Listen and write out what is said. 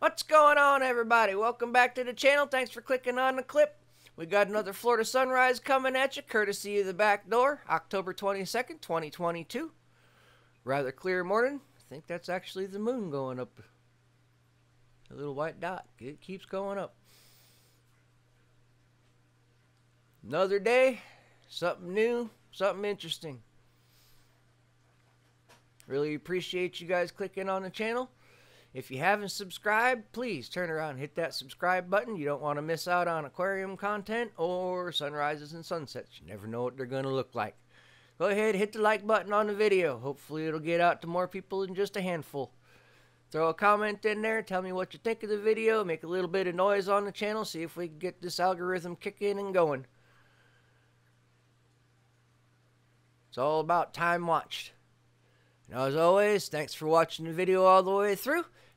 What's going on, everybody? Welcome back to the channel. Thanks for clicking on the clip. We got another Florida sunrise coming at you, courtesy of the back door, October 22nd, 2022. Rather clear morning. I think that's actually the moon going up. A little white dot. It keeps going up. Another day, something new, something interesting. Really appreciate you guys clicking on the channel. If you haven't subscribed, please turn around hit that subscribe button. You don't want to miss out on aquarium content or sunrises and sunsets. You never know what they're going to look like. Go ahead, hit the like button on the video. Hopefully it'll get out to more people than just a handful. Throw a comment in there, tell me what you think of the video, make a little bit of noise on the channel, see if we can get this algorithm kicking and going. It's all about time watched. And as always, thanks for watching the video all the way through,